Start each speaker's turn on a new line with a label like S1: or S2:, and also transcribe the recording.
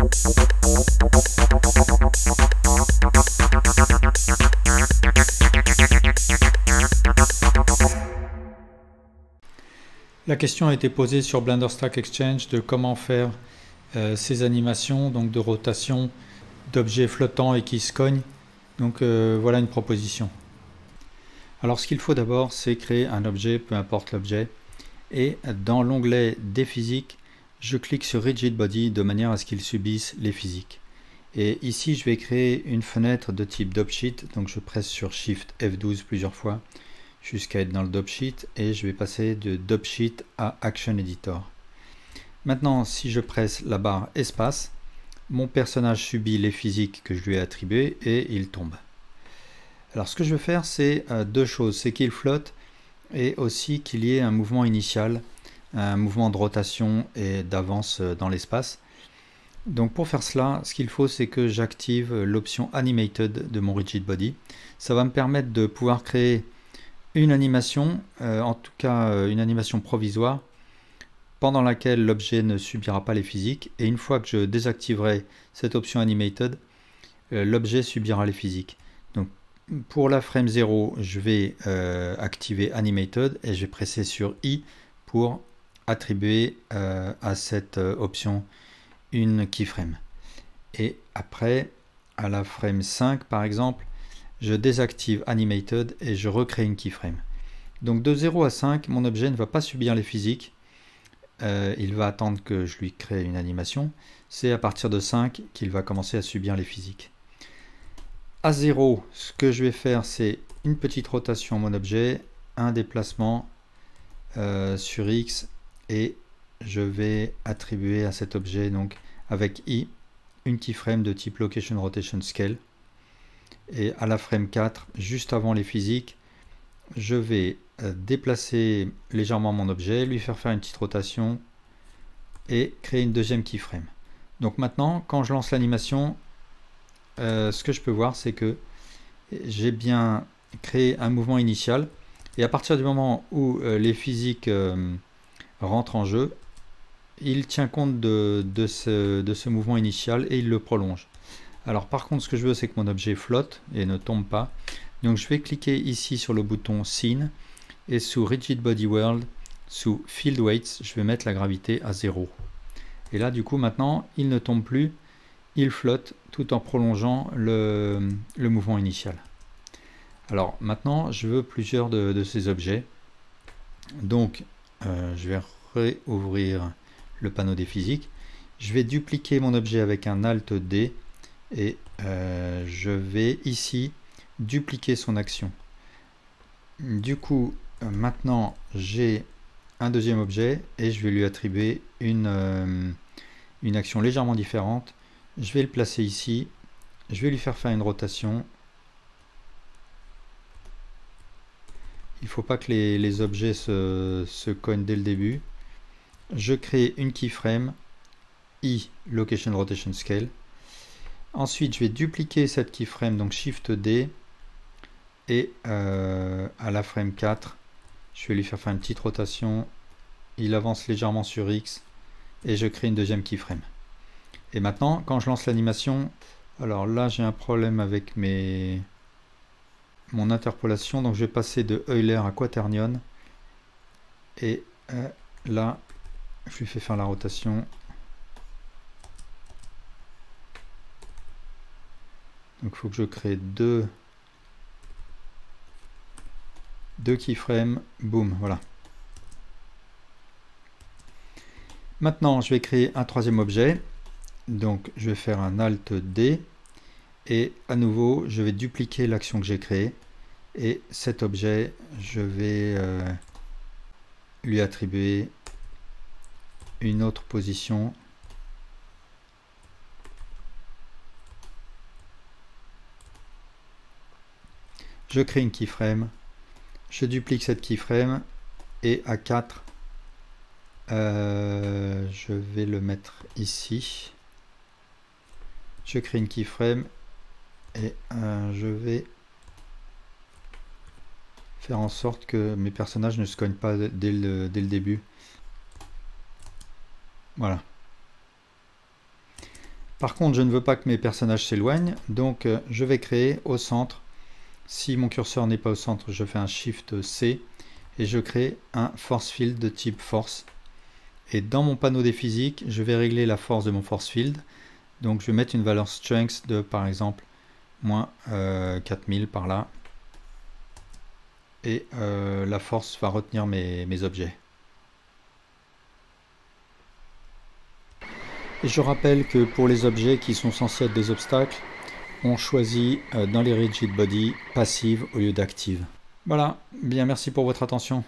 S1: La question a été posée sur Blender Stack Exchange de comment faire euh, ces animations donc de rotation d'objets flottants et qui se cognent. Donc euh, voilà une proposition. Alors ce qu'il faut d'abord c'est créer un objet, peu importe l'objet, et dans l'onglet des physiques, je clique sur Rigid Body de manière à ce qu'il subisse les physiques. Et ici je vais créer une fenêtre de type Sheet, donc je presse sur Shift F12 plusieurs fois jusqu'à être dans le sheet et je vais passer de sheet à Action Editor. Maintenant, si je presse la barre espace, mon personnage subit les physiques que je lui ai attribuées et il tombe. Alors ce que je veux faire, c'est euh, deux choses. C'est qu'il flotte et aussi qu'il y ait un mouvement initial, un mouvement de rotation et d'avance euh, dans l'espace. Donc pour faire cela, ce qu'il faut, c'est que j'active l'option Animated de mon Rigid Body. Ça va me permettre de pouvoir créer une animation, euh, en tout cas euh, une animation provisoire, pendant laquelle l'objet ne subira pas les physiques, et une fois que je désactiverai cette option Animated, l'objet subira les physiques. Donc pour la frame 0, je vais activer Animated, et je vais presser sur I pour attribuer à cette option une keyframe. Et après, à la frame 5 par exemple, je désactive Animated et je recrée une keyframe. Donc de 0 à 5, mon objet ne va pas subir les physiques. Euh, il va attendre que je lui crée une animation. C'est à partir de 5 qu'il va commencer à subir les physiques. À 0, ce que je vais faire, c'est une petite rotation mon objet, un déplacement euh, sur X et je vais attribuer à cet objet donc avec I une keyframe de type Location Rotation Scale et à la frame 4, juste avant les physiques, je vais euh, déplacer légèrement mon objet, lui faire faire une petite rotation et créer une deuxième keyframe. Donc maintenant, quand je lance l'animation, euh, ce que je peux voir, c'est que j'ai bien créé un mouvement initial. Et à partir du moment où euh, les physiques rentrent en jeu, il tient compte de, ce, de, mouvement initial et il le prolonge. Alors par contre, ce que je veux, c'est que mon objet flotte et ne tombe pas. Donc je vais cliquer ici sur le bouton Scene et sous Rigid Body World, sous Field Weights, je vais mettre la gravité à 0. Et là, du coup, maintenant, il ne tombe plus, il flotte tout en prolongeant le, mouvement initial. Alors maintenant, je veux plusieurs de, ces objets. Donc, euh, je vais réouvrir le panneau des physiques. Je vais dupliquer mon objet avec un Alt D et euh, je vais ici dupliquer son action. Du coup, maintenant j'ai un deuxième objet et je vais lui attribuer une, euh, une action légèrement différente. Je vais le placer ici, je vais lui faire faire une rotation. Il ne faut pas que les, objets se, se cognent dès le début. Je crée une keyframe, i location rotation scale Ensuite, je vais dupliquer cette keyframe, donc Shift D, et euh, à la frame 4, je vais lui faire faire une petite rotation. Il avance légèrement sur X, et je crée une deuxième keyframe. Et maintenant, quand je lance l'animation, alors là j'ai un problème avec mes mon interpolation, donc je vais passer de Euler à Quaternion, et euh, là, je lui fais faire la rotation Donc il faut que je crée deux, deux keyframes, boum, voilà. Maintenant, je vais créer un troisième objet. Donc, je vais faire un Alt D. Et à nouveau, je vais dupliquer l'action que j'ai créée. Et cet objet, je vais euh, lui attribuer une autre position je crée une keyframe, je duplique cette keyframe et à 4, euh, je vais le mettre ici. Je crée une keyframe et euh, je vais faire en sorte que mes personnages ne se cognent pas dès le, début. Voilà. Par contre, je ne veux pas que mes personnages s'éloignent, donc euh, je vais créer au centre. Si mon curseur n'est pas au centre, je fais un Shift C et je crée un force field de type force. Et dans mon panneau des physiques, je vais régler la force de mon force field. Donc je vais mettre une valeur strength de par exemple moins 4000 euh, par là. Et euh, la force va retenir mes objets. Et je rappelle que pour les objets qui sont censés être des obstacles, on choisit euh, dans les rigid body passive au lieu d'active. Voilà, bien merci pour votre attention.